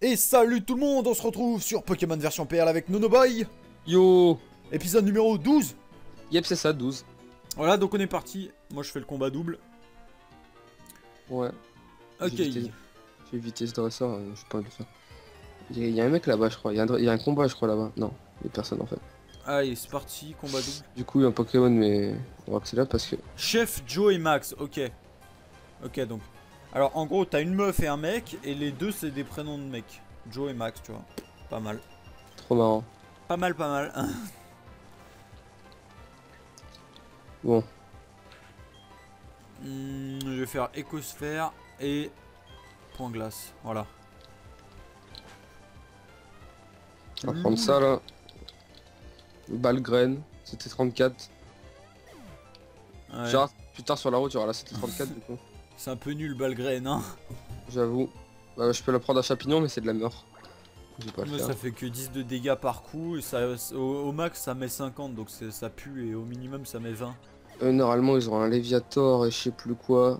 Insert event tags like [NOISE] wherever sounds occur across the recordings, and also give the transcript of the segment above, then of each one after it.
Et salut tout le monde, on se retrouve sur Pokémon version PL avec Nonoboy, Yo épisode numéro 12. Yep, c'est ça, 12. Voilà, donc on est parti. Moi je fais le combat double. Ouais. Ok. J'ai ce dresseur, euh, je sais pas le faire. Il y a- il y a un mec là-bas, je crois. Il y, a un dre- il y a un combat, je crois, là-bas. Non, il y a personne en fait. Allez, c'est parti, combat double. Du coup, il y a un Pokémon, mais on va que c'est là parce que. Chef, Joe et Max, ok. Ok, donc. Alors en gros, t'as une meuf et un mec, et les deux c'est des prénoms de mecs. Joe et Max, tu vois. Pas mal. Trop marrant. Pas mal, pas mal. [LAUGHS] Bon, Hmm, je vais faire écosphère et point glace. Voilà. on va prendre ça là. Balle graine, c'était 34. Ouais. Genre, plus tard sur la route, il y aura la c'était 34 [LAUGHS] du coup. C'est un peu nul, Balgraine, hein. J'avoue. Bah, je peux la prendre à champignon, mais c'est de la mort. Pas faire. ça fait que 10 de dégâts par coup, et ça, au, au max ça met 50, donc ça pue, et au minimum ça met 20. Eux, normalement, ils ont un Léviator et je sais plus quoi.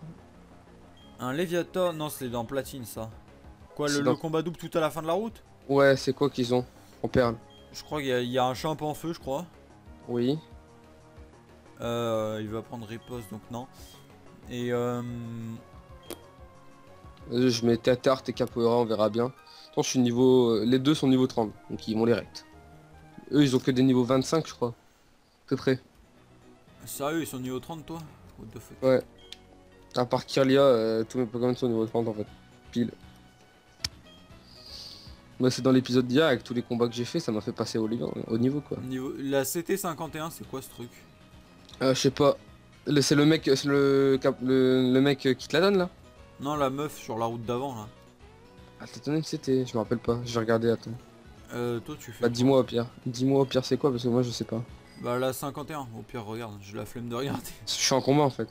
Un Léviator, non c'est dans platine ça. Quoi, le, combat double tout à la fin de la route? Ouais, c'est quoi qu'ils ont En perle? Je crois qu'il y, y a un champ en feu, je crois. Oui. Euh, il va prendre riposte, donc non. Et euh, Je mets Tatart et Capoeira, on verra bien. Attends, je suis niveau. Les deux sont niveau 30, donc ils vont les rect. Eux, ils ont que des niveaux 25, je crois. Très près. sérieux, ils sont niveau 30 toi? What the fuck? Ouais. À part Kirlia, euh, tous mes Pokémon sont niveau 30 en fait. Pile. Moi, c'est dans l'épisode d'hier, avec tous les combats que j'ai fait, ça m'a fait passer au niveau, au niveau quoi. Niveau... La CT51, c'est quoi ce truc? Euh, je sais pas. C'est le mec, le, le, le mec qui te la donne là Non, la meuf sur la route d'avant là. Ah, t'as donné que c'était, je me rappelle pas. Je vais regarder, attends. Euh, toi tu fais. Bah, dis-moi au pire. Dis-moi au pire, c'est quoi? Parce que moi, je sais pas. Bah, la 51, au pire, regarde, j'ai la flemme de regarder. [LAUGHS] Je suis en combat en fait.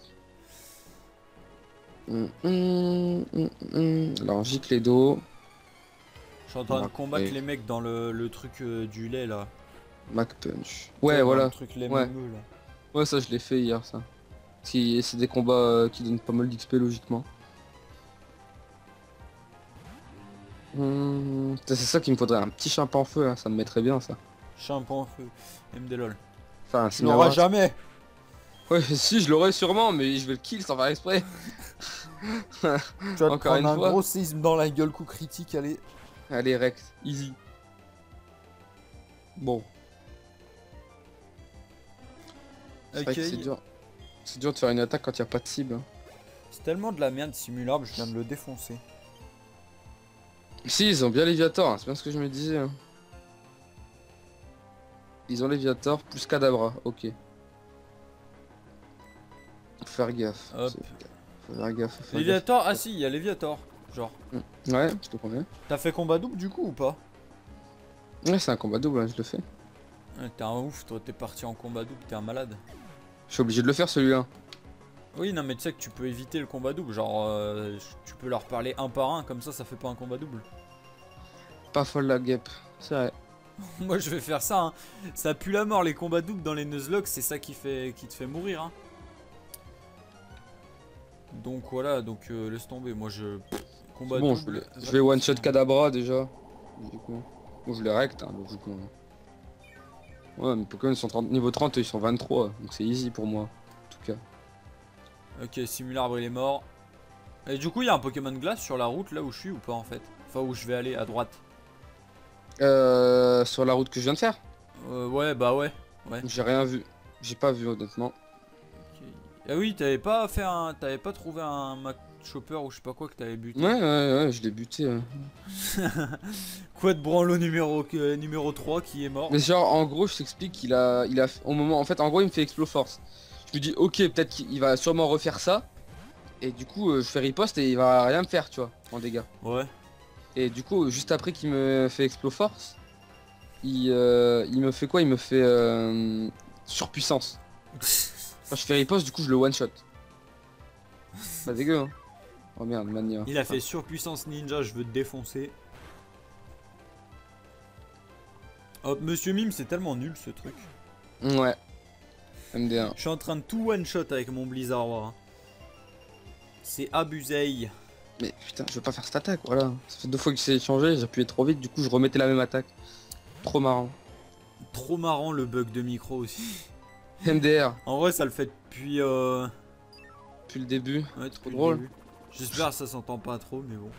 Hum, hum, hum. Alors gicle d'eau, Je suis en train de combattre les mecs dans le, le truc euh, du lait là. Mac Punch. Ouais voilà. Le truc les Ouais. là. Ouais ça je l'ai fait hier ça. Si c'est des combats euh, qui donnent pas mal d'XP logiquement. Hum, C'est ça qu'il me faudrait un petit champ en feu là, ça me mettrait bien ça. Champ en feu. MD Enfin Tu l'auras jamais Ouais [LAUGHS] si je l'aurais sûrement mais je vais le kill sans faire exprès. [LAUGHS] Tu vas te Encore une un fois. gros séisme dans la gueule, coup critique, allez. Allez Rex, easy. Bon. Ok. c'est dur. C'est dur de faire une attaque quand il n'y a pas de cible. hein. C'est tellement de la merde simulable, je viens de le défoncer. Si, ils ont bien Léviator, hein, c'est bien ce que je me disais. hein. Ils ont Léviator plus Cadabra, ok. Faut faire gaffe. Hop. Faut faire gaffe. faut faire Léviator, ah si, il y a Léviator. Genre. gaffe. Ouais, je te promets. T'as fait combat double du coup ou pas? Ouais, c'est un combat double, hein, je le fais. Ouais, T'es un ouf, toi, t'es parti en combat double, t'es un malade. Je suis obligé de le faire celui-là. Oui, non, mais tu sais que tu peux éviter le combat double. Genre, euh, tu peux leur parler un par un, comme ça, ça fait pas un combat double. Pas folle la guêpe. C'est vrai. [LAUGHS] Moi, je vais faire ça. Hein. Ça pue la mort, les combats doubles dans les Nuzlocke, c'est ça qui, fait, qui te fait mourir. Hein. Donc voilà, donc euh, laisse tomber. Moi, je. Combat bon, je double. vais, je vais one shot Cadabra déjà. Du coup. Bon, je les rect, hein, logiquement. Ouais, mes Pokémon sont 30, niveau 30 et ils sont 23, donc c'est easy pour moi. En tout cas. Ok, Simularbre il est mort. Et du coup, il y a un Pokémon glace sur la route là où je suis ou pas en fait? Enfin, où je vais aller à droite. Euh, sur la route que je viens de faire? Euh, ouais, bah ouais. Ouais. J'ai rien vu. J'ai pas vu honnêtement. Ah oui, t'avais pas fait un. T'avais pas trouvé un Mac Chopper ou je sais pas quoi que t'avais buté. Ouais, ouais, ouais, je l'ai buté. ouais. [LAUGHS] Quoi de branlo numéro, euh, numéro 3 qui est mort Mais genre, en gros, je t'explique qu'il a, il a, au moment, en fait, en gros, il me fait Explo Force. Je me dis, ok, peut-être qu'il va sûrement refaire ça. Et du coup, euh, je fais riposte et il va rien me faire, tu vois, en dégâts. Ouais. Et du coup, juste après qu'il me fait Explo Force, il, euh, il me fait quoi? Il me fait euh, surpuissance. [LAUGHS] Quand je fais riposte, du coup, je le one shot. Pas dégueu, hein. Oh merde, mania. Il a fait surpuissance ninja, je veux te défoncer. Hop, Monsieur Mime, c'est tellement nul ce truc. Ouais. MD1. Je suis en train de tout one shot avec mon Blizzard War. hein. C'est abusé. Mais putain, je veux pas faire cette attaque, voilà. Ça fait deux fois que c'est changé, j'appuyais trop vite, du coup je remettais la même attaque. Trop marrant. Trop marrant le bug de micro aussi. MDR, En vrai, ça le fait depuis. Euh... depuis le début. Ouais, Trop drôle. début. J'espère que ça s'entend pas trop, mais bon.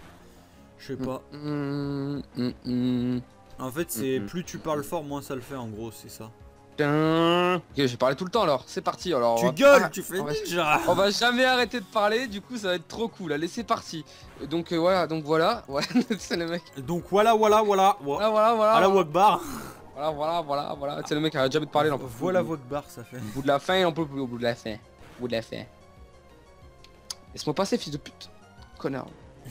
Je sais pas. Hum, hum, hum. En fait, c'est plus tu parles fort, moins ça le fait. En gros, c'est ça. Ok, j'ai parlé tout le temps alors, c'est parti alors. on Tu gueules, Ah, tu fais on va-. On va jamais arrêter de parler, du coup ça va être trop cool. Allez, c'est parti. Donc euh, voilà, donc voilà. [LAUGHS] Ouais, c'est le mec. Donc voilà, voilà, voilà. Voilà, voilà, voilà. À la Wakbar. Voilà, voilà, voilà, voilà. C'est le mec qui arrête jamais de parler. Voilà Wakbar, ça fait. Au bout de la fin, en peut plus. Au bout de la fin. Au bout de la fin. Laisse-moi passer, fils de pute. Connard. [LAUGHS]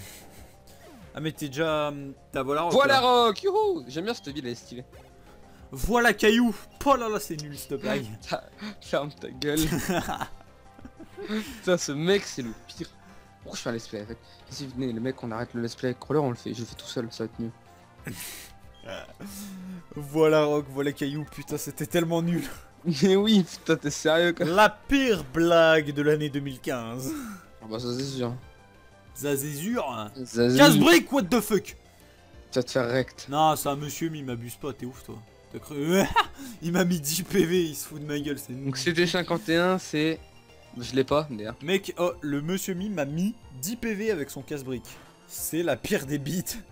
Ah, mais t'es déjà. hum, T'as voilà. Rock, Voilà, là. Rock. Youhou. J'aime bien cette ville, elle est stylée. Voilà Caillou. Oh là là, c'est nul cette blague. [LAUGHS] Ferme ta gueule. [LAUGHS] Putain, ce mec, c'est le pire. Pourquoi je fais un let's play avec Vas-y, venez, les mecs, on arrête le let's play avec Crawler, on le fait. Je le fais tout seul, ça va être mieux. voilà Rock, voilà Caillou. Putain, c'était tellement nul. Mais oui, putain, t'es sérieux quoi. La pire blague de l'année 2015. Ah bah, ça c'est sûr. Zazézur. Zazie, Casse-brique, what the fuck Tu vas te faire rect. Non, c'est un monsieur, mais il m'abuse pas, t'es ouf toi. T'as cru [LAUGHS] Il m'a mis 10 PV, il se fout de ma gueule, c'est nul. Donc CT51, c'est. Je l'ai pas, d'ailleurs. Mec, oh, le monsieur Mi m'a mis 10 PV avec son casse-brique. C'est la pire des bites.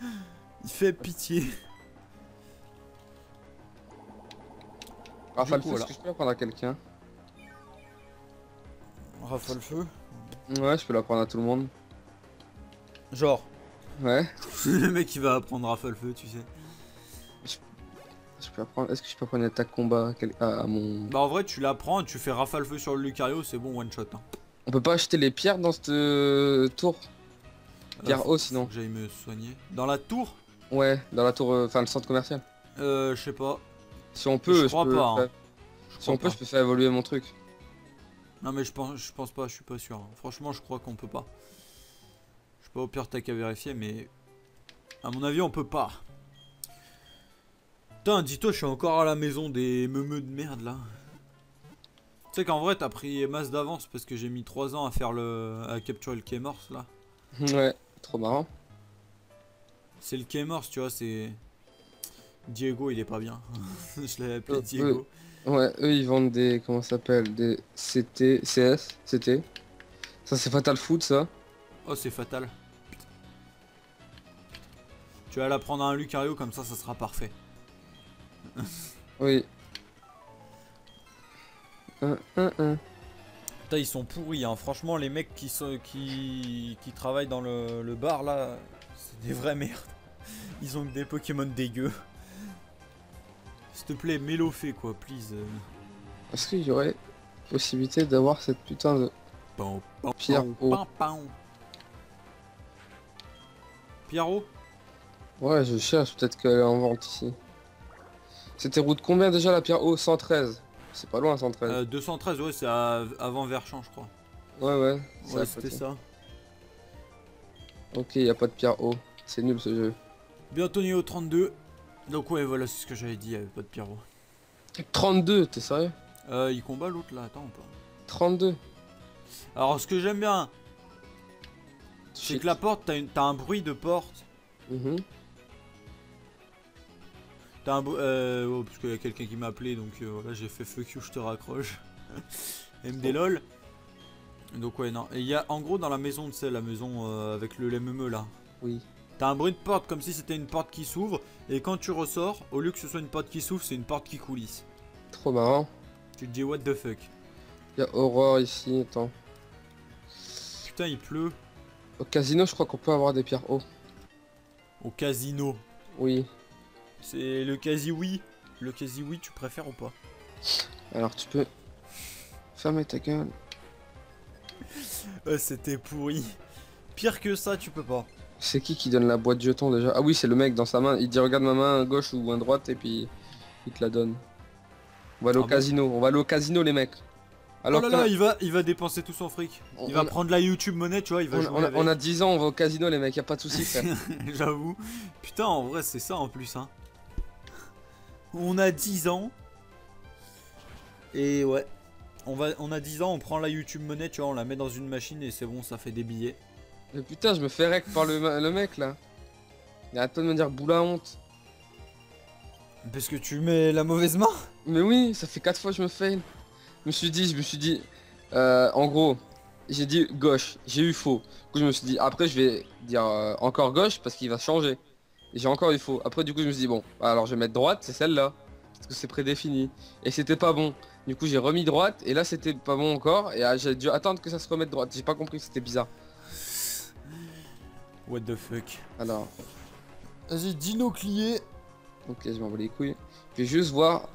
[LAUGHS] Il fait pitié. Rafale feu, voilà. est-ce que je peux prendre à quelqu'un Rafale feu. Ouais, je peux la prendre à tout le monde. Genre, Ouais. [LAUGHS] le mec il va apprendre rafale feu, tu sais. Je peux la prendre. Est-ce que je peux prendre une attaque combat à, quel- à- à mon. Bah en vrai, tu l'apprends, tu fais rafale feu sur le Lucario, c'est bon, one shot. Hein. On peut pas acheter les pierres dans cette euh, tour? Pierre haut sinon. j'aille me soigner. Dans la tour? Ouais, dans la tour. euh, Enfin, le centre commercial. Euh, je sais pas. Si on peut, Je crois peux pas, hein. Je Si crois on peut, je peux faire évoluer mon truc. Non mais je pense, je pense pas, je suis pas sûr. hein. Franchement, je crois qu'on peut pas. Je sais pas, au pire t'as qu'à vérifier, mais à mon avis on peut pas. Putain, dis-toi, je suis encore à la maison des meumeux de merde là. Tu sais qu'en vrai t'as pris masse d'avance parce que j'ai mis 3 ans à faire le, à capturer le quai morse là. Ouais, trop marrant. C'est le quai morse, tu vois, c'est Diego, il est pas bien. [LAUGHS] je l'avais appelé Euh, Diego. Ouais, eux ils vendent des. Comment ça s'appelle Des CT. CS CT. Ça c'est Fatal Food ça. Oh, c'est fatal. Tu vas la prendre à un Lucario comme ça, ça sera parfait. [LAUGHS] Oui. Un, un, un. Putain, ils sont pourris, hein. Franchement, les mecs qui, sont, qui, qui travaillent dans le, le bar là, c'est des vraies merdes. Ils ont que des Pokémon dégueux. S'il te plaît, mets-le fait quoi, please. Est-ce qu'il y aurait possibilité d'avoir cette putain de. Pam, pam, Pierre pam, haut. Pierrot Ouais, je cherche, peut-être qu'elle est en vente ici. C'était route combien déjà la pierre Oh, 113. C'est pas loin 113. Euh, 213, ouais, c'est avant Verchamp, je crois. Ouais, ouais. Ouais, c'était ça. Ok, y a pas de pierre haut. C'est nul ce jeu. Bientôt niveau 32. Donc, ouais, voilà, c'est ce que j'avais dit, avait pas de Pierrot. 32, t'es sérieux? Euh, il combat l'autre là, attends, pas. 32. Alors, ce que j'aime bien, c'est que la porte, t'as une- un bruit de porte. Mhm. T'as un bruit. Euh, oh, parce qu'il y a quelqu'un qui m'a appelé, donc euh, voilà, j'ai fait fuck you, je te raccroche. [LAUGHS] MD lol. Donc, ouais, non. Et il y a, en gros, dans la maison, tu sais, la maison euh, avec le LMME là. Oui. T'as un bruit de porte comme si c'était une porte qui s'ouvre. Et quand tu ressors, au lieu que ce soit une porte qui s'ouvre, c'est une porte qui coulisse. Trop marrant. Tu te dis, what the fuck? Y a Aurore ici, attends. Putain, il pleut. Au casino, je crois qu'on peut avoir des pierres hauts. Au casino. Oui. C'est le quasi oui. Le quasi oui, tu préfères ou pas? Alors tu peux. Fermer ta gueule. Euh, C'était pourri. Pire que ça, tu peux pas. C'est qui qui donne la boîte de jetons déjà? Ah oui, c'est le mec dans sa main. Il dit regarde ma main gauche ou main droite et puis il te la donne. On va aller au Ah bon casino. On va aller au casino les mecs. Alors oh là là, il va, il va dépenser tout son fric. on- Il va prendre la YouTube monnaie, tu vois, il va on, jouer on a, avec. on a 10 ans, on va au casino les mecs, y a pas de soucis frère. [LAUGHS] J'avoue. Putain, en vrai, c'est ça en plus, hein. On a 10 ans. Et ouais. On, va, on a 10 ans, on prend la YouTube monnaie, tu vois, on la met dans une machine et c'est bon, ça fait des billets. Mais putain, je me fais rec par le, mec là. Il arrête pas de me dire boula honte. Parce que tu mets la mauvaise main? Mais oui, ça fait 4 fois que je me fail. Je me suis dit, je me suis dit, euh, en gros, j'ai dit gauche, j'ai eu faux. Du coup, je me suis dit, après, je vais dire euh, encore gauche parce qu'il va changer. Et j'ai encore eu faux. Après, du coup, je me suis dit, bon, alors je vais mettre droite, c'est celle-là. Parce que c'est prédéfini. Et c'était pas bon. Du coup, j'ai remis droite et là, c'était pas bon encore. Et ah, j'ai dû attendre que ça se remette droite. J'ai pas compris, c'était bizarre. What the fuck Alors, Vas-y, Dino Clié. ok, je m'en bats les couilles. Je vais juste voir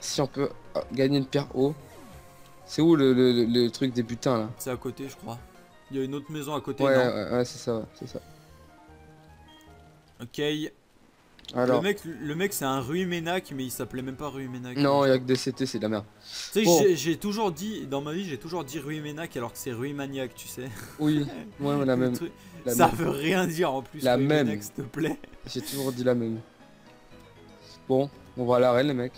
si on peut euh, gagner une pierre haut. C'est où le, le- le- le truc des butins là? C'est à côté, je crois. Il y a une autre maison à côté, Ouais, non? ouais, ouais, c'est ça, ouais, c'est ça. Ok. Alors, Le mec, le mec c'est un Rui Ménac, mais il s'appelait même pas Rui Ménac. non, il y a que des CT, c'est de la merde. Tu sais, j'ai- toujours dit, dans ma vie, j'ai toujours dit Rui Ménac alors que c'est Rui Maniac, tu sais. Oui, ouais, [LAUGHS] ouais, la même. truc- la Ça même. veut rien dire en plus, La Rui même. Ménac, s'il te plaît. [LAUGHS] J'ai toujours dit la même. Bon, on va à l'arène, les mecs.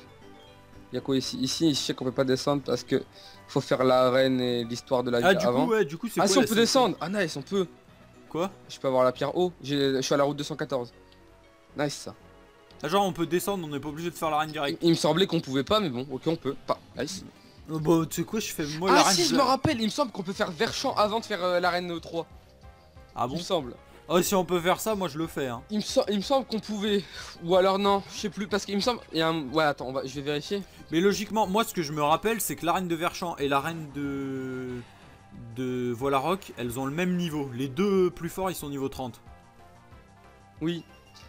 Il y a quoi ici? Ici, je sais qu'on peut pas descendre parce que faut faire l'arène et l'histoire de la Ah, vie du avant. coup, ouais, du coup, c'est ah, quoi si on peut descendre Ah, nice, on peut. Quoi? Je peux avoir la pierre haut. J'ai- Je suis à la route 214. Nice, ça. Ah, Genre, on peut descendre, on n'est pas obligé de faire l'arène Il, direct. il me semblait qu'on pouvait pas, mais bon, ok, on peut. Pas. Nice. Euh, Bah, tu sais quoi, je fais moi ah, l'arène. si, je la- me rappelle, il me semble qu'on peut faire Verchamp avant de faire euh, l'arène 3. Ah Il bon me semble. Oh, si on peut faire ça, moi je le fais. Hein. Il me, sem- il me semble qu'on pouvait. Ou alors non, je sais plus, parce qu'il me semble. Il y a un... Ouais, attends, on va... je vais vérifier. Mais logiquement, moi ce que je me rappelle, c'est que l'arène de Verchamp et l'arène de. de Volarock, elles ont le même niveau. Les deux plus forts, ils sont niveau 30. Oui.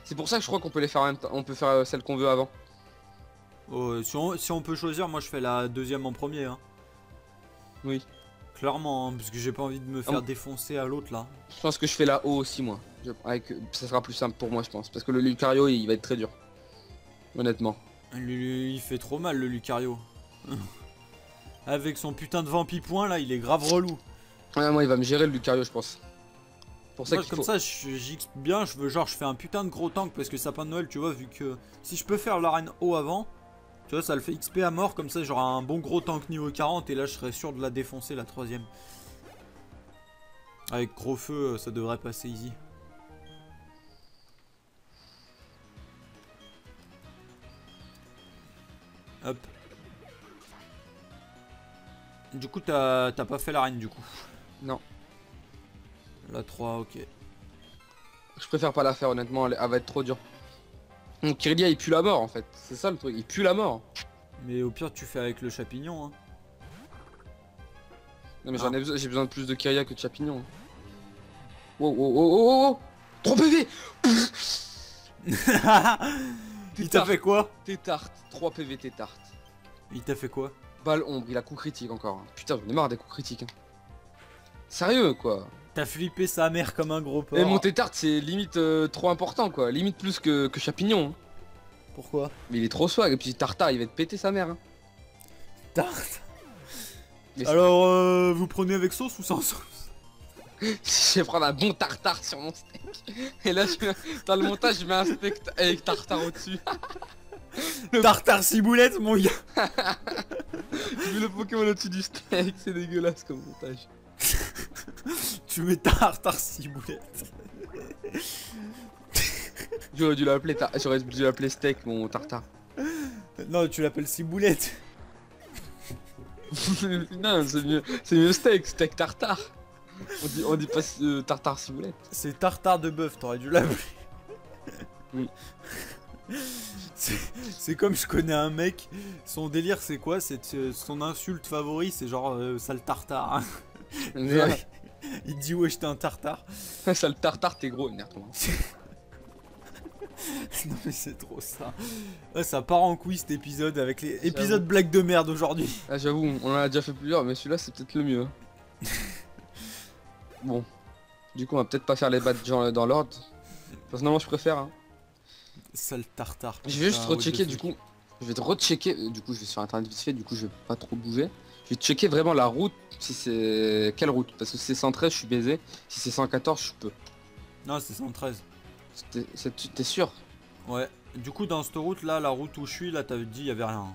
C'est pour ça que je crois qu'on peut les faire en même temps. On peut faire euh, celle qu'on veut avant. Oh, si, on, si on peut choisir, moi je fais la deuxième en premier. Hein. Oui. Clairement, hein, parce que j'ai pas envie de me faire Ah. défoncer à l'autre là. Je pense que je fais la haut aussi, moi. Je- Avec... Ça sera plus simple pour moi, je pense. Parce que le Lucario, il va être très dur. Honnêtement. Il fait trop mal le Lucario. [LAUGHS] Avec son putain de vampipoint là, il est grave relou. Ouais, moi, il va me gérer le Lucario, je pense. Pour ça Moi, comme faut... ça, j'XP bien, je veux genre, je fais un putain de gros tank parce que sapin de Noël, tu vois, vu que si je peux faire l'arène haut avant, tu vois, ça le fait XP à mort, comme ça j'aurai un bon gros tank niveau 40 et là je serai sûr de la défoncer la troisième. Avec gros feu, ça devrait passer easy. Hop. Du coup, t'as t'as pas fait l'arène du coup. Non. La 3, ok. Je préfère pas la faire, honnêtement. Elle, elle va être trop dure. Donc, Kyrilia, il pue la mort, en fait. C'est ça le truc. Il pue la mort. Mais au pire, tu fais avec le chapignon. Hein. Non, mais Ah. j'en ai besoin. J'ai besoin de plus de Kyria que de Chapignon. hein. Wow, wow, wow, wow, wow, 3 [LAUGHS] PV Il t'a fait quoi? T'es tarte. 3 PV, t'es tarte. Il t'a fait quoi? Balle ombre, il a coup critique encore. Putain, j'en ai marre des coups critiques. hein. Sérieux, quoi. T'as flippé sa mère comme un gros porc. Et mon tétarte, c'est limite euh, trop important, quoi. Limite plus que, que Chapignon. hein. Pourquoi? Mais il est trop swag. Et puis Tartare, il va te péter sa mère. hein. Tarte? Mais Alors, euh, vous prenez avec sauce ou sans sauce? [LAUGHS] Je vais prendre un bon tartare sur mon steak. Et là, je mets- dans le montage, je mets un steak avec tartare au-dessus. [LAUGHS] Tartare ciboulette, mon gars. [LAUGHS] Je mets le Pokémon au-dessus du steak. C'est dégueulasse comme montage. Tu mets tartare ciboulette. J'aurais dû l'appeler ta- j'aurais dû l'appeler steak, mon tartare. Non, tu l'appelles ciboulette. [LAUGHS] non, c'est mieux, c'est mieux steak, steak tartare. On dit, on dit pas euh, tartare ciboulette. C'est tartare de bœuf, t'aurais dû l'appeler. Oui. C'est comme je connais un mec, son délire c'est quoi? C'est euh, son insulte favori, c'est genre euh, sale tartare. hein. Genre, [LAUGHS] il dit ouais j'étais un tartare. [LAUGHS] ça le tartare, t'es gros, énervement. [LAUGHS] non mais c'est trop ça. Ouais, ça part en couille cet épisode avec les épisodes blagues de merde aujourd'hui. Ah, j'avoue, on en a déjà fait plusieurs, mais celui-là, c'est peut-être le mieux. hein. bon. Du coup, on va peut-être pas faire les bats dans, dans l'ordre. Personnellement, je préfère. Hein. Sale tartare. Je vais juste rechecker du coup. Je vais te rechecker. euh, Du coup, je vais sur internet vite fait. Du coup, je vais pas trop bouger. Je vais checker vraiment la route. Si c'est. Quelle route? Parce que si c'est 113, je suis baisé. Si c'est 114, je peux. Non, c'est 113. T'es- sûr? Ouais. Du coup, dans cette route là, la route où je suis, là, t'avais dit, il y avait rien.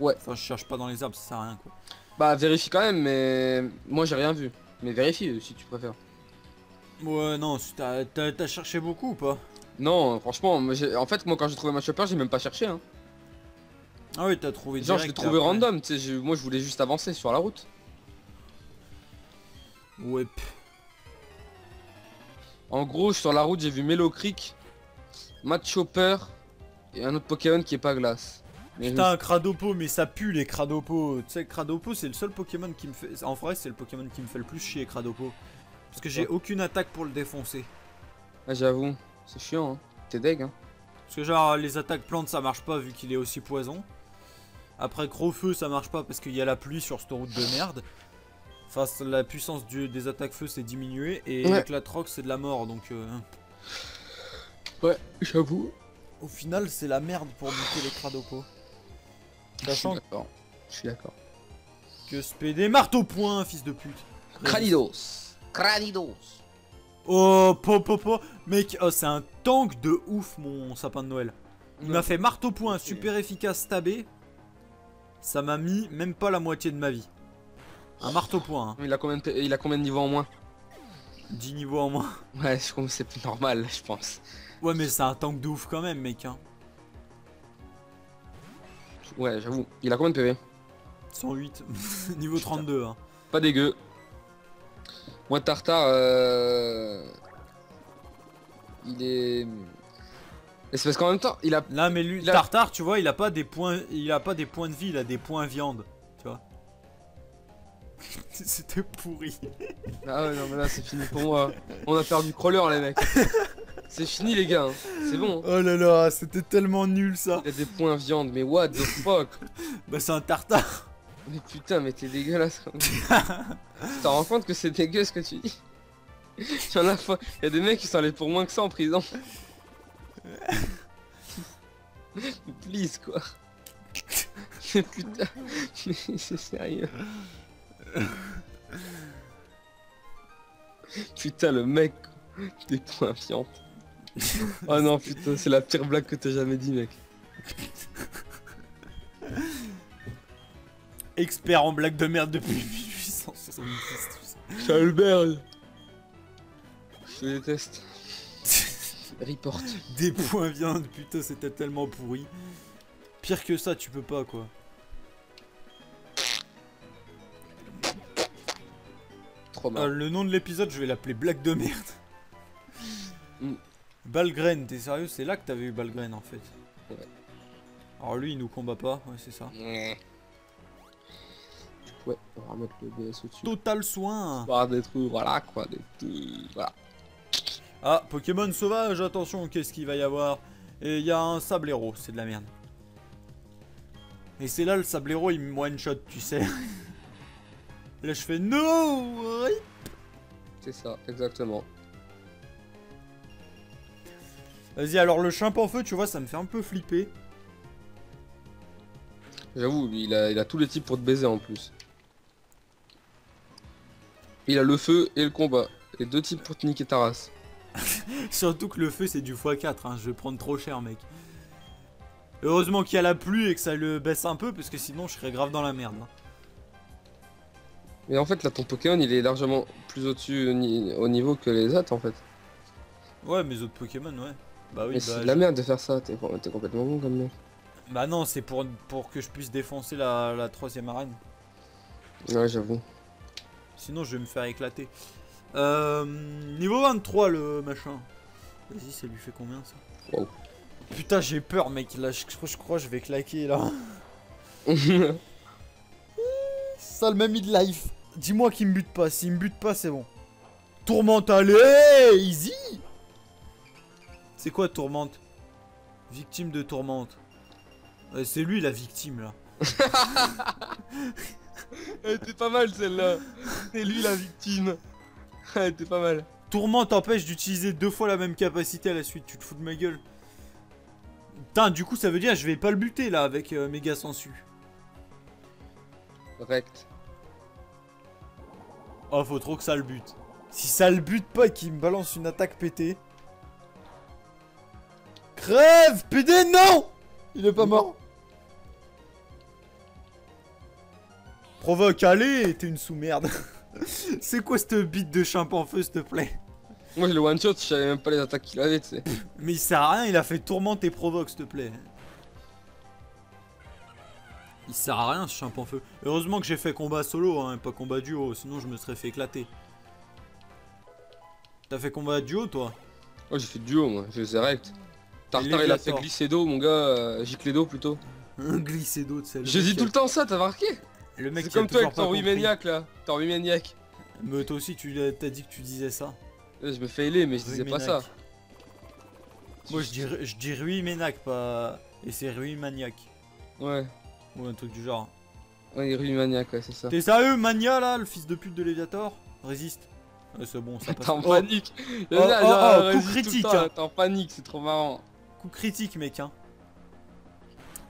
Ouais. Enfin, je cherche pas dans les arbres, ça sert à rien quoi. Bah, vérifie quand même, mais. Moi, j'ai rien vu. Mais vérifie euh, si tu préfères. Ouais, non, t'as t'as- t'as cherché beaucoup ou pas? Non, franchement, moi, j'ai- en fait, moi quand j'ai trouvé ma chopper, j'ai même pas cherché. Hein. Ah oui, t'as trouvé Genre, je l'ai trouvé après. random, tu sais, moi je voulais juste avancer sur la route. Ouais. En gros, sur la route, j'ai vu Melo Creek, Matt Chopper et un autre Pokémon qui est pas glace. Mais Putain, Cradopo, mais ça pue les Cradopo. Tu sais, Cradopo, c'est le seul Pokémon qui me fait. En vrai, c'est le Pokémon qui me fait le plus chier, Cradopo. Parce que j'ai aucune attaque pour le défoncer. Ah, j'avoue, c'est chiant, hein. T'es deg, hein. Parce que, genre, les attaques plantes, ça marche pas vu qu'il est aussi poison. Après, Gros-Feu, ça marche pas parce qu'il y a la pluie sur cette route de merde. Enfin, c'est- la puissance du- des attaques feu s'est diminuée. Et Ouais. éclat rock, c'est de la mort. Donc, euh, Ouais, j'avoue. au final, c'est la merde pour buter les Cradopo. Je suis Sachant d'accord. Je suis d'accord. que SPD marteau point, fils de pute. Cranidos. Cranidos. Oh, po, po, po. Mec, oh, c'est un tank de ouf, mon sapin de Noël. Il m'a fait marteau point, super efficace, stabé. Ça m'a mis même pas la moitié de ma vie. Un marteau point, hein. Il a combien de, il a combien de niveaux en moins? 10 niveaux en moins. [LAUGHS] Ouais, je trouve que c'est plus normal, je pense. Ouais, mais c'est un tank de ouf quand même, mec. Hein. Ouais, j'avoue. Il a combien de PV 108, [LAUGHS] niveau Putain. 32. Hein. Pas dégueu. Moi, Tartare, euh... il est. Et c'est parce qu'en même temps, il a. Là, mais lui, a- Tartare, tu vois, il a pas des points, il a pas des points de vie, il a des points viande, tu vois. [LAUGHS] C'était pourri. Ah ouais, non, mais là, c'est fini pour moi. On a perdu crawler, les mecs. C'est fini, les gars. hein. C'est bon. hein. Oh là là, c'était tellement nul ça. Il a des points viande, mais what the fuck [LAUGHS] Bah, c'est un Tartare. Mais putain, mais t'es dégueulasse. quand même. tu t'en rends compte que c'est dégueu ce que tu dis? Il y en a, y a des mecs qui sont allés pour moins que ça en prison. Please quoi. Mais putain, mais c'est sérieux. Putain le mec, des points viande. Oh non putain, c'est la pire blague que t'as jamais dit mec. Expert en blague de merde depuis [LAUGHS] 1870. Chalberg Je te déteste. Report. [LAUGHS] Des points viande, putain, c'était tellement pourri. Pire que ça, tu peux pas quoi. Trop Euh, mal. le nom de l'épisode, je vais l'appeler blague de merde. [LAUGHS] Mm. Balgren, t'es sérieux? C'est là que t'avais eu Balgren en fait. Ouais. Alors lui, il nous combat pas, ouais, c'est ça. Ouais, on va remettre le BS au-dessus. Total soin Voir des trucs, voilà quoi, des trucs, voilà. Ah, Pokémon sauvage, attention, qu'est-ce qu'il va y avoir? Et il y a un sablero, c'est de la merde. Et c'est là le sablero, il me one shot, tu sais. [LAUGHS] là, je fais no. C'est ça, exactement. Vas-y, alors le chimp en feu, tu vois, ça me fait un peu flipper. J'avoue, il a, il a tous les types pour te baiser en plus. Il a le feu et le combat. Et deux types pour te niquer ta race. [LAUGHS] Surtout que le feu, c'est du x4, hein, je vais prendre trop cher, mec. Heureusement qu'il y a la pluie et que ça le baisse un peu, parce que sinon, je serais grave dans la merde. hein. Mais en fait, là, ton Pokémon, il est largement plus au-dessus au ni- au niveau que les autres, en fait. Ouais, mes autres Pokémon, ouais. Bah oui, Mais c'est bah, de la merde de faire ça, t'es t'es complètement bon comme mec. bah non, c'est pour, pour que je puisse défoncer la, la troisième arène. Ouais, j'avoue. Sinon, je vais me faire éclater. Euh, niveau 23, le machin. Vas-y, ça lui fait combien ça Wow. Putain, j'ai peur, mec. Là, je, crois- je crois que je vais claquer là. [LAUGHS] Ça, le même mid-life. Dis-moi qu'il me bute pas. S'il me bute pas, c'est bon. Tourmente, allez Easy C'est quoi, tourmente? Victime de tourmente. Ouais, c'est lui la victime là. [LAUGHS] Elle était pas mal celle-là. C'est lui la victime. [LAUGHS] Était pas mal. Tourmente empêche d'utiliser deux fois la même capacité à la suite. Tu te fous de ma gueule. Putain, du coup, ça veut dire que je vais pas le buter là avec euh, méga sensu. Rect. Oh, faut trop que ça le bute. Si ça le bute pas et qu'il me balance une attaque pétée. Crève PD, non Il est pas mort. Provoque, allez, t'es une sous-merde. [LAUGHS] C'est quoi cette bite de chimp en feu, s'il te plaît Moi, le one shot, je savais même pas les attaques qu'il avait, tu sais. Mais il sert à rien, il a fait tourmente et provoque, s'il te plaît. Il sert à rien ce chimp en feu. Heureusement que j'ai fait combat solo, hein, pas combat duo, sinon je me serais fait éclater. T'as fait combat duo toi Moi, j'ai fait duo, moi, j'ai direct. Tartar, il a fait glisser d'eau, mon gars, euh, d'eau plutôt. [LAUGHS] Un glissé d'eau de celle Je dis tout le temps ça, t'as remarqué? Le mec C'est comme toi avec ton maniaque là. Ton oui maniaque. Mais toi aussi tu t'as dit que tu disais ça. Ouais, Je me fais ailer, mais je disais pas ça. Ruiménac. Moi je dis, je dis Rui Ménac, pas. Et c'est Rui Maniac. Ouais, Ou un truc du genre. ouais, oui maniaque, ouais, c'est ça. T'es sérieux, Mania là, le fils de pute de Léviator? Résiste. Ouais, c'est bon, ça passe. T'es en Oh, panique. oh, oh, oh, coup critique, hein. T'es en panique, c'est trop marrant. coup critique, mec, hein.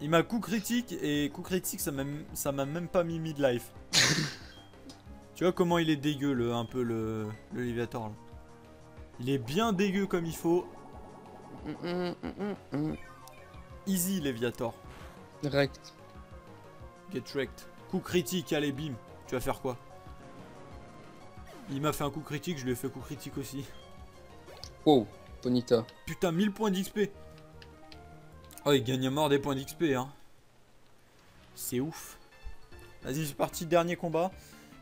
Il m'a coup critique et coup critique, ça m'a même pas mis mid-life. [LAUGHS] tu vois comment il est dégueu, le, un peu le, le Léviator là. Il est bien dégueu comme il faut. Easy Léviator. Direct. Get wrecked. Coup critique, allez, bim. Tu vas faire quoi? Il m'a fait un coup critique, je lui ai fait coup critique aussi. Wow, Bonita. Putain, 1000 points d'XP. Oh, il gagne à mort des points d'XP, hein. C'est ouf. Vas-y, c'est parti, dernier combat.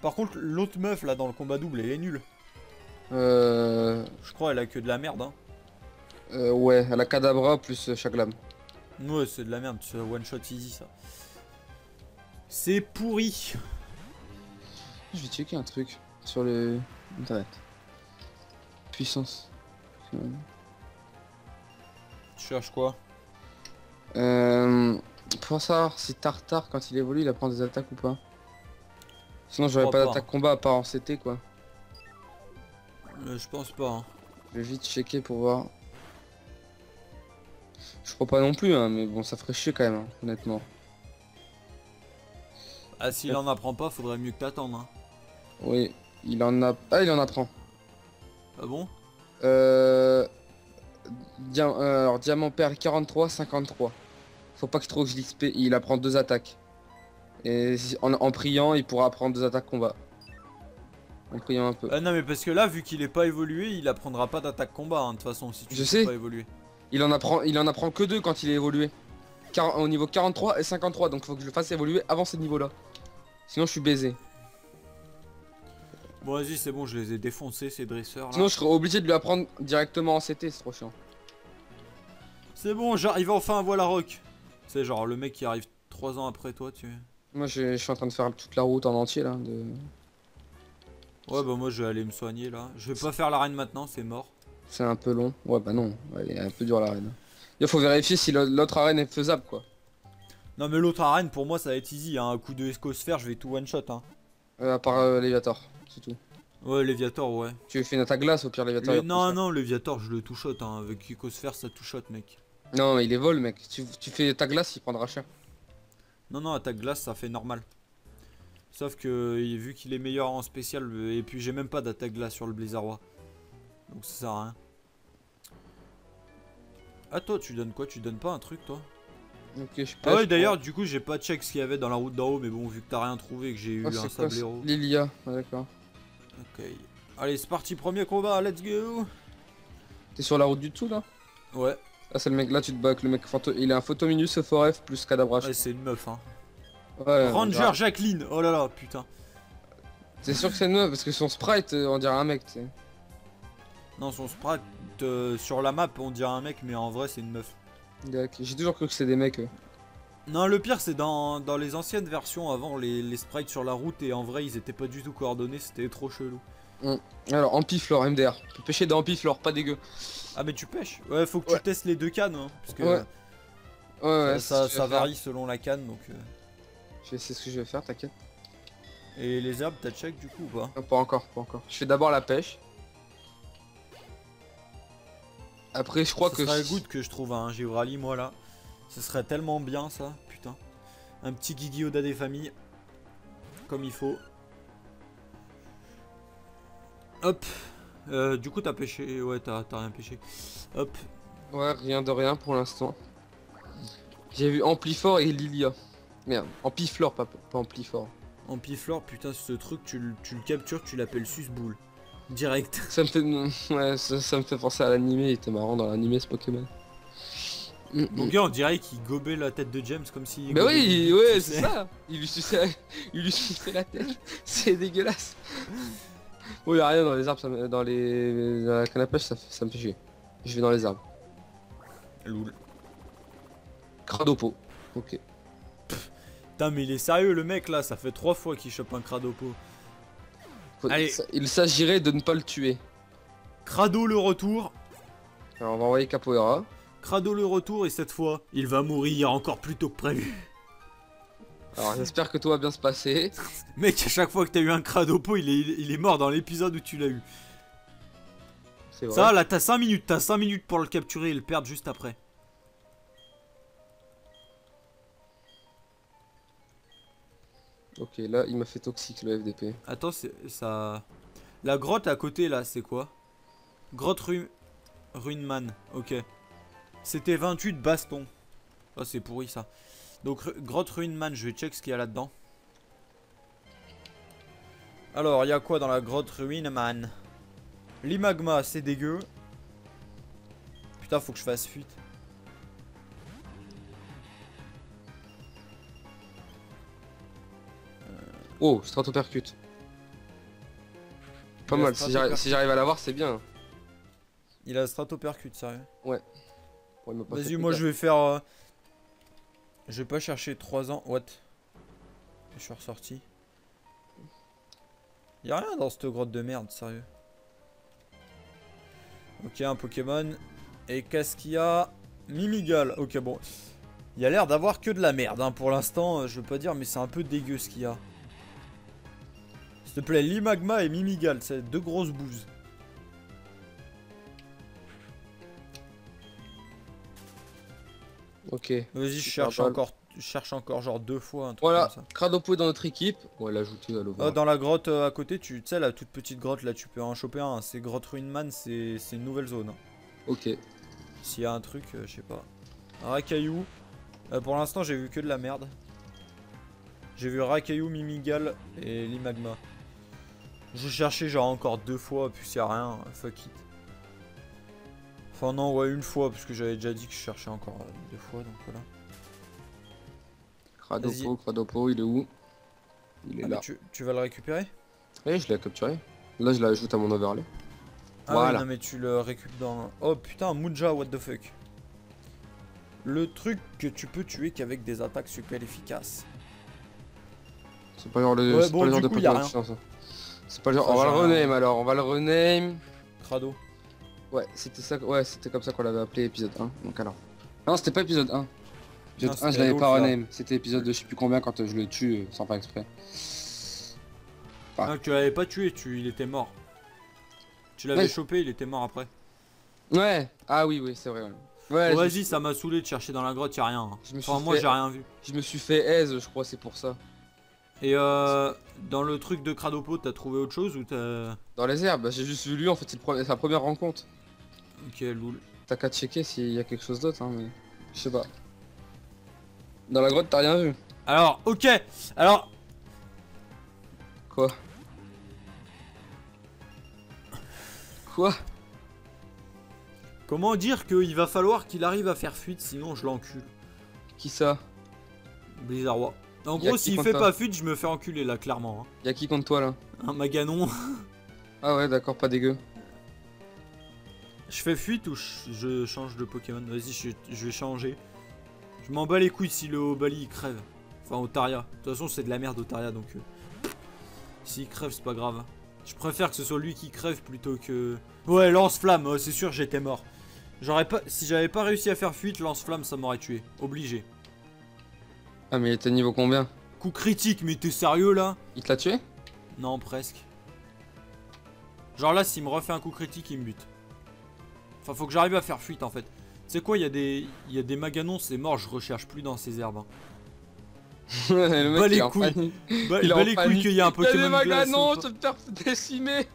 Par contre, l'autre meuf, là, dans le combat double, elle est nulle. Euh, Je crois elle a que de la merde, hein. euh, ouais, à la cadabra plus euh, Chaglam. Ouais, c'est de la merde, c'est one shot easy, ça. C'est pourri. Je vais checker un truc sur le internet. Puissance. Tu cherches quoi? Euh, pour savoir si Tartar, quand il évolue, il apprend des attaques ou pas. Sinon, j'aurais pas pas. d'attaque combat à part en CT, quoi. Euh, Je pense pas, hein. Je vais vite checker pour voir. Je crois pas non plus, hein, mais bon, ça ferait chier quand même, hein, honnêtement. Ah, s'il en apprend pas, faudrait mieux que t'attendes, hein. Oui, il en a. Ah, il en apprend. Ah bon? Euh... dia- euh, alors, diamant perle 43, 53. Faut pas que trop que je l'XP. Il apprend deux attaques. Et en, en priant, il pourra apprendre deux attaques combat. En priant un peu. Ah non, mais parce que là, vu qu'il est pas évolué, il apprendra pas d'attaque combat, hein, de toute façon, si tu Je sais. pas évoluer. Il en apprend, il en apprend que deux quand il est évolué. Quar- au niveau 43 et 53, donc faut que je le fasse évoluer avant ces niveaux-là. Sinon, je suis baisé. Bon, vas-y, c'est bon, je les ai défoncés, ces dresseurs là. Sinon, je serais obligé de lui apprendre directement en CT, c'est trop chiant. C'est bon, j'arrive enfin à voir la rock. C'est genre le mec qui arrive 3 ans après toi, tu. Moi, je, suis en train de faire toute la route en entier là. De... Ouais, bah moi je vais aller me soigner là. Je vais pas faire l'arène maintenant, c'est mort. C'est un peu long. Ouais, bah non, elle est un peu dur l'arène. Il faut vérifier si l'au- l'autre arène est faisable quoi. Non, mais l'autre arène pour moi ça va être easy. Hein. Un coup de escosphère, je vais tout one shot. Hein. Euh, à part euh, Léviator, c'est tout. Ouais, Léviator, ouais. Tu fais une attaque glace au pire Léviator. Le- Non, non, Léviator, je le tout shot. Hein. Avec escosphère, ça tout shot, mec. Non, il est vol, mec. Tu, tu fais ta glace, il prendra cher. Non, non, attaque glace, ça fait normal. Sauf que vu qu'il est meilleur en spécial, et puis j'ai même pas d'attaque glace sur le Blizzardois. Donc ça sert à rien. Ah, toi, tu donnes quoi? Tu donnes pas un truc, toi? Ok, je pêche. Ah ouais d'ailleurs du coup j'ai pas check ce qu'il y avait dans la route d'en haut mais bon vu que t'as rien trouvé et que j'ai eu Oh, un sablero. Lilia, d'accord. Ok. Allez c'est parti premier combat let's go T'es sur la route du tout là? Ouais, Ah, c'est le mec là, tu te bats avec le mec phanto- Il a un photominus Foref plus Cadabrash. ouais c'est une meuf hein. Ouais, Ranger. Jacqueline Oh là là putain C'est sûr que c'est une meuf parce que son sprite, euh, on dirait un mec, tu sais. Non son sprite euh, sur la map on dirait un mec mais en vrai c'est une meuf. D'accord. J'ai toujours cru que c'était des mecs. Non le pire c'est dans, dans les anciennes versions avant les, les sprites sur la route et en vrai ils étaient pas du tout coordonnés c'était trop chelou. Alors, Ampiflore, MDR. Tu peux pêcher dans Ampiflore, pas dégueu. Ah mais tu pêches Ouais faut que Ouais. tu testes les deux cannes hein, parce que Ouais, Ouais, ouais, ça, varie selon la canne donc... euh. C'est ce que je vais faire, t'inquiète. Et les herbes t'as check du coup ou pas? Non, pas encore, pas encore. Je fais d'abord la pêche. Après, je crois Ce que. serait good que je trouve un Givrali, moi là. Ce serait tellement bien ça, putain. Un petit Guigui Oda des familles. Comme il faut. Hop. Euh, du coup, t'as pêché. Ouais, t'as t'as rien pêché. Hop. Ouais, rien de rien pour l'instant. J'ai vu Amplifort et Lilia. Merde, Ampiflore, pas, pas Amplifort. En piflore, putain, ce truc, tu, le- tu le captures, tu l'appelles susboule. Direct. Ça me fait, ouais, ça, ça me fait penser à l'animé. Il était marrant dans l'animé ce Pokémon. Mm, mm. Mon gars, on dirait qu'il gobait la tête de James comme si. Bah oui, ouais, c'est ça. Il lui suçait, il lui suçait la tête. [LAUGHS] C'est dégueulasse. Oh, y'a rien dans les arbres, ça me- dans les, dans la canne à pêche, ça, fait- ça me fait chier. Je vais dans les arbres. Loul. Cradopo. Ok. Putain, mais il est sérieux le mec là, ça fait trois fois qu'il chope un Cradopo. Faut- Allez. Il s'agirait de ne pas le tuer. Crado le retour. Alors on va envoyer Capoeira. Crado le retour et cette fois, il va mourir encore plus tôt que prévu. Alors j'espère que tout va bien se passer. [LAUGHS] Mec, à chaque fois que t'as eu un Cradopo, il est, il est mort dans l'épisode où tu l'as eu. C'est vrai. Ça, là, t'as 5 minutes, t'as 5 minutes pour le capturer et le perdre juste après. Ok, là il m'a fait toxique le FDP. Attends, ça. La grotte à côté là, c'est quoi? Grotte Ru... Runeman, ok. C'était 28 bastons. Oh, c'est pourri ça. Donc, grotte Runeman, je vais check ce qu'il y a là-dedans. Alors, il y a quoi dans la grotte Runeman L'imagma, c'est dégueu. Putain, faut que je fasse fuite. Oh, stratopercute. Pas mal, si j'arrive si à l'avoir c'est bien. Il a stratopercute, sérieux. Pas Vas-y, moi je vais faire. euh, Je vais pas chercher 3 ans. What? Je suis ressorti. Y'a rien dans cette grotte de merde, sérieux. Ok, un Pokémon. Et qu'est-ce qu'il y a? Mimigal. Ok, bon. Il y a l'air d'avoir que de la merde hein, pour l'instant. euh, Je veux pas dire, mais c'est un peu dégueu ce qu'il y a. S'il te plaît, Limagma et Mimigal, c'est deux grosses bouses. Ok. Vas-y, je cherche encore, je cherche encore genre deux fois un truc Voilà, comme ça. Cradopo est dans notre équipe. On va l'ajouter à Ah, l'over. dans la grotte euh, à côté, tu sais, la toute petite grotte là, tu peux en choper un. C'est grotte Ruinman, c'est une nouvelle zone. Ok. S'il y a un truc, euh, je sais pas. Rakayu. Euh, pour l'instant, j'ai vu que de la merde. J'ai vu Rakayu, Mimigal et Limagma. Je cherchais genre encore deux fois, puis y a rien. Fuck it. Enfin, non, ouais, une fois, parce que j'avais déjà dit que je cherchais encore deux fois, donc voilà. Cradopo, Cradopo, il est où? Il est Ah, là. tu, tu vas le récupérer? Oui, je l'ai capturé. Là, je l'ajoute à mon overlay. Ah ouais, Voilà. non mais tu le récupères dans... Oh putain, Muja, what the fuck. Le truc que tu peux tuer qu'avec des attaques super efficaces. C'est pas le genre de, Ouais, c'est bon, pas le genre de coup, a Pokémon ça. C'est pas le genre. Ça, on va le rename alors, on va le rename. Crado. Ouais, c'était ça. Ouais, c'était comme ça qu'on l'avait appelé épisode 1. Donc alors. Non, c'était pas épisode 1. Épisode Non, 1, je c'était l'avais pas rename. C'était épisode de je sais plus combien quand euh, je le tue euh, sans faire exprès. Ah. Ah, tu l'avais pas tué, tu... il était mort. Tu l'avais Ouais. chopé, il était mort après. Ouais. Ah oui, oui, c'est vrai. Ouais. Je, Vas-y, ça m'a saoulé de chercher dans la grotte, y a rien. hein. Je me Enfin, moi fait- j'ai rien vu. je me suis fait aise, je crois, c'est pour ça. Et euh, dans le truc de Cradopo, t'as trouvé autre chose ou t'as... Dans les herbes, bah, j'ai juste vu lui, en fait, c'est sa première rencontre. Ok, loul. T'as qu'à checker s'il y a quelque chose d'autre, hein, mais. Je sais pas. Dans la grotte, t'as rien vu. Alors, ok Alors, Quoi? Quoi? Comment dire qu'il va falloir qu'il arrive à faire fuite, sinon je l'encule. Qui ça? Blizzard En gros, s'il fait pas fuite, je me fais enculer là, clairement. hein. Y'a qui contre toi là? Un Maganon. Ah ouais, d'accord, pas dégueu. Je fais fuite ou je, je change de Pokémon? Vas-y, je, je vais changer. Je m'en bats les couilles si le Obali il crève. Enfin, Otaria. De toute façon, c'est de la merde, Otaria, donc. euh, S'il crève, c'est pas grave. Je préfère que ce soit lui qui crève plutôt que. Ouais, lance-flamme, oh, c'est sûr, j'étais mort. J'aurais pas. Si j'avais pas réussi à faire fuite, lance-flamme, ça m'aurait tué. Obligé. Ah, mais il était niveau combien Coup critique, mais t'es sérieux là Il te l'a tué Non, presque. Genre là, s'il me refait un coup critique, il me bute. Enfin, faut que j'arrive à faire fuite en fait. Tu sais quoi, il y a des, il y a des maganons, c'est mort, je recherche plus dans ces herbes. hein. [LAUGHS] Le mec, Bah les couilles. Bah, Il bah les couilles qu'il y a un Il y a des Pokémon maganons, je vais me faire décimer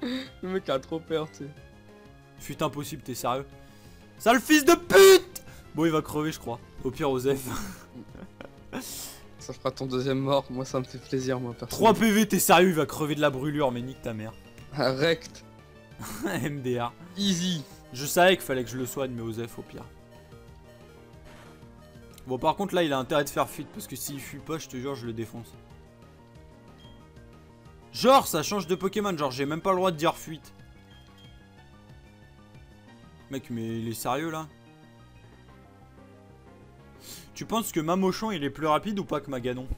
[LAUGHS] Le mec a trop peur, tu sais. Fuite impossible, t'es sérieux Sale fils de pute Bon, il va crever, je crois. Au pire, Osef. Ça fera ton deuxième mort, moi ça me fait plaisir, moi, perso. 3 PV, t'es sérieux, il va crever de la brûlure, mais nique ta mère. Rect. [LAUGHS] MDR. Easy. Je savais qu'il fallait que je le soigne, mais Osef au pire. Bon, par contre, là, il a intérêt de faire fuite, parce que s'il fuit pas, je te jure, je le défonce. Genre, ça change de Pokémon, genre, j'ai même pas le droit de dire fuite. Mec, mais il est sérieux, là? Tu penses que Mamochon, il est plus rapide ou pas que Maganon?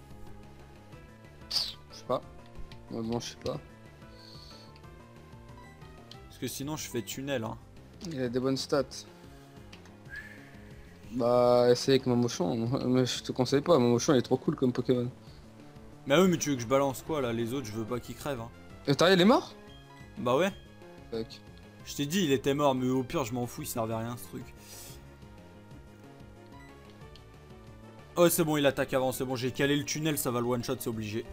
Je sais pas. Non, je sais pas. Parce que sinon, je fais tunnel, hein. Il a des bonnes stats. Bah, essaye avec Mamochon. [LAUGHS] Mais je te conseille pas, Mamochon il est trop cool comme Pokémon. Mais oui, mais tu veux que je balance quoi, là? Les autres, je veux pas qu'ils crèvent, hein. Et Tariel est mort? Bah ouais. Fuck. Je t'ai dit, il était mort, mais au pire, je m'en fous, il servait à rien ce truc. Oh, c'est bon, il attaque avant, c'est bon, j'ai calé le tunnel, ça va le one shot, c'est obligé.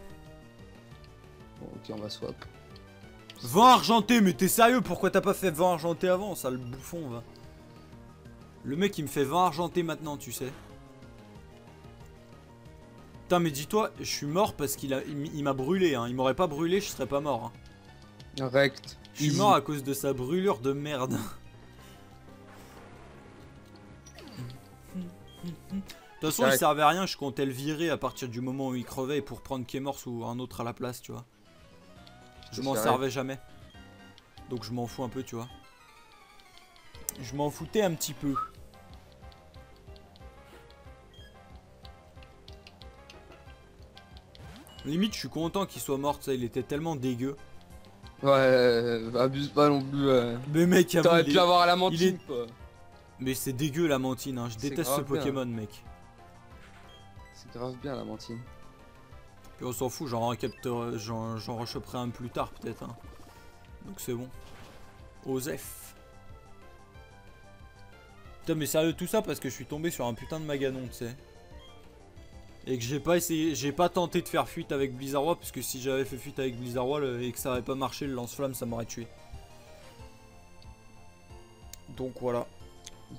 Bon, ok, on va swap. Vent argenté, mais t'es sérieux Pourquoi t'as pas fait vent argenté avant, ça le bouffon, va Le mec, il me fait vent argenté maintenant, tu sais. Putain, mais dis-toi, je suis mort parce qu'il a, il, m'a brûlé, hein. Il m'aurait pas brûlé, je serais pas mort. hein. Rect. Je suis mort à cause de sa brûlure de merde. [LAUGHS] De toute façon, il servait à rien, je comptais le virer à partir du moment où il crevait pour prendre Kemors ou un autre à la place, tu vois. Je m'en servais jamais. Donc je m'en fous un peu, tu vois. Je m'en foutais un petit peu. Limite, je suis content qu'il soit mort, ça, il était tellement dégueu. Ouais, euh, abuse pas non plus. euh. Mais mec, T'aurais pu avoir la mentine, est- quoi. Mais c'est dégueu la mantine, hein. je déteste ce bien. Pokémon mec. C'est grave bien la mentine. Puis on s'en fout, j'en j'en rechoperai un plus tard peut-être. hein. Donc c'est bon. Osef. Putain mais sérieux tout ça parce que je suis tombé sur un putain de Maganon tu sais. Et que j'ai pas essayé, j'ai pas tenté de faire fuite avec Blizzardroid parce que si j'avais fait fuite avec Blizzardroid le- et que ça avait pas marché le lance-flamme ça m'aurait tué. Donc voilà.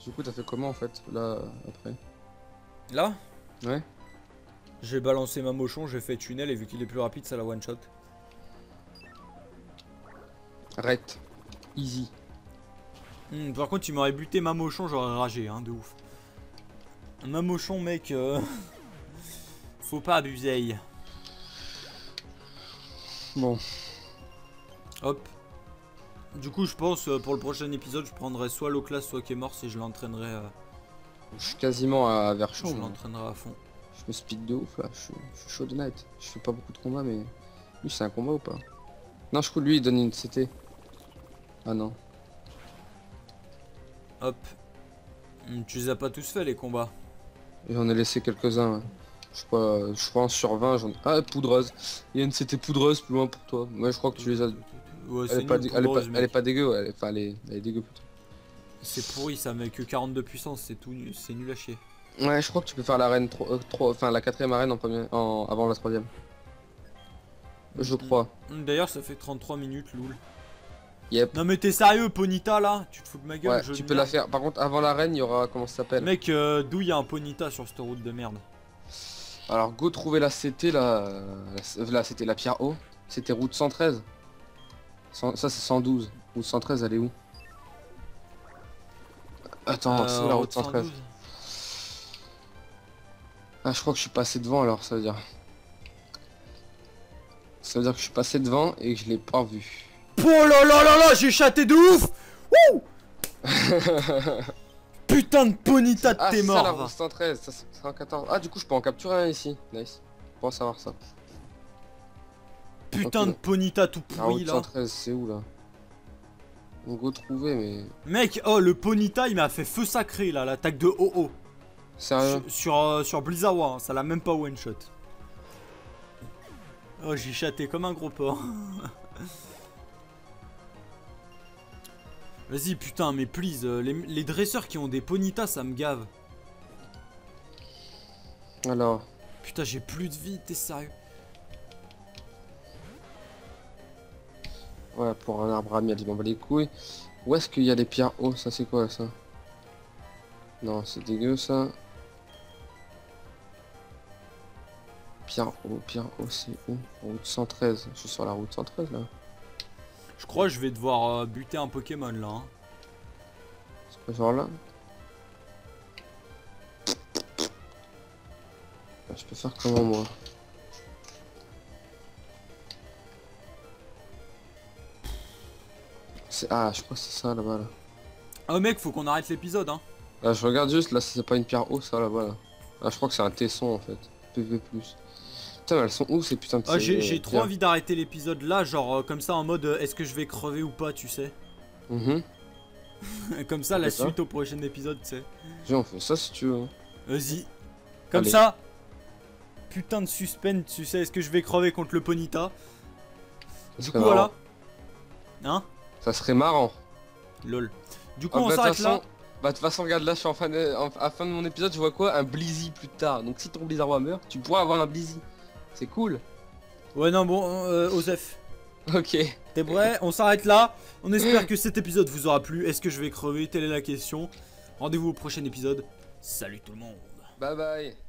Du coup, t'as fait comment en fait, là, après? Là? Ouais. J'ai balancé ma mochon, j'ai fait tunnel et vu qu'il est plus rapide ça la one shot. Rect. Easy. Hmm, par contre, il m'aurait buté Mamochon, j'aurais ragé, hein, de ouf. Mamochon, mec, euh, [LAUGHS] faut pas abuser. Bon. Hop. Du coup, je pense, euh, pour le prochain épisode, je prendrai soit l'eau classe, soit Kémors et je l'entraînerai euh, Je suis quasiment à je Verchamp. moi. l'entraînerai à fond. Je me speed de ouf là, je suis, je suis chaud de night. Je fais pas beaucoup de combats mais. Lui c'est un combat ou pas? Non je crois que lui il donne une CT. Ah non. Hop. Hmm, tu les as pas tous fait, les combats? J'en ai laissé quelques-uns. ouais. Je crois, je crois en sur 20 j'en ai. Ah poudreuse. Il y a une CT poudreuse plus loin pour toi. Ouais je crois que tu les as. Ouais, Elle est, pas, dé- elle est pas, elle est pas dégueu, elle est, enfin, elle est, elle est dégueu plutôt. C'est pourri, ça met que 42 puissance, c'est tout, nul- c'est nul à chier. Ouais je crois que tu peux faire l'arène 3, euh, trois- enfin la quatrième arène en premier, en, avant la troisième. Je Mhm. crois. D'ailleurs, ça fait 33 minutes, loul. Yep. Non mais t'es sérieux, Ponita, là? Tu te fous de ma gueule Ouais, tu peux la faire. Par contre avant l'arène il y aura comment ça s'appelle? Mec, euh, d'où il y a un Ponita sur cette route de merde? Alors go trouver la CT là, là c'était la pierre haut, c'était route 113. Cent- Ça c'est 112. Route 113 elle est où? Attends, Euh, c'est la route 113 112. Ah je crois que je suis passé devant alors ça veut dire. Ça veut dire que je suis passé devant et que je l'ai pas vu. Oh là là là là, j'ai chaté de ouf Wouh [LAUGHS] Putain de Ponita, Ah t'es ça mort la route 113, ça c'est 114. Ah du coup je peux en capturer un ici. Nice. Pour savoir ça. Putain de Ponita tout pourri là 113 c'est où là? On go trouver mais. Mec, oh le Ponita il m'a fait feu sacré là, l'attaque de OO Sérieux Sur, sur, euh, sur Blizzard, hein, ça l'a même pas one shot Oh j'ai chaté comme un gros porc [LAUGHS] Vas-y putain mais please, euh, les, les dresseurs qui ont des Ponitas ça me gave Alors. Putain j'ai plus de vie, t'es sérieux? Ouais, pour un arbre à miel, je m'en bats les couilles. Où est-ce qu'il y a les pierres? Hauts Ça, c'est quoi, ça? Non, c'est dégueu, ça. Pierre haut, pierre haut, c'est où Route 113. Je suis sur la route 113, là. Je crois que je vais devoir euh, buter un Pokémon là. hein. C'est pas genre là? Ah, Je peux faire comment moi? C'est- Ah, je crois que c'est ça là-bas là. Oh mec, faut qu'on arrête l'épisode hein. Je regarde juste, là, c'est pas une pierre haut, ça, là-bas, là. Ah, je crois que c'est un tesson, en fait. PV+. Putain, elles sont où, ces putains de Ah, j'ai trop envie d'arrêter l'épisode là, genre euh, comme ça en mode euh, est-ce que je vais crever ou pas, tu sais. Mhm. [LAUGHS] comme ça, la ça. suite au prochain épisode, tu sais. Viens, on fait ça, si tu veux. Vas-y. Comme Allez. ça. Putain de suspense, tu sais, est-ce que je vais crever contre le Ponita Ça Du coup, voilà. Hein? Ça serait marrant. Lol. Du coup, Ah, on bah, s'arrête là. Bah, de toute façon, regarde, là, je suis en fin de... en- à la fin de mon épisode, je vois quoi? Un Blizzy plus tard. Donc, si ton Blizzard meurt, tu pourras avoir un Blizzy. C'est cool. Ouais, non, bon, euh, Osef. Ok. T'es prêt? On s'arrête là. On espère que cet épisode vous aura plu. Est-ce que je vais crever? Telle est la question. Rendez-vous au prochain épisode. Salut tout le monde. Bye bye.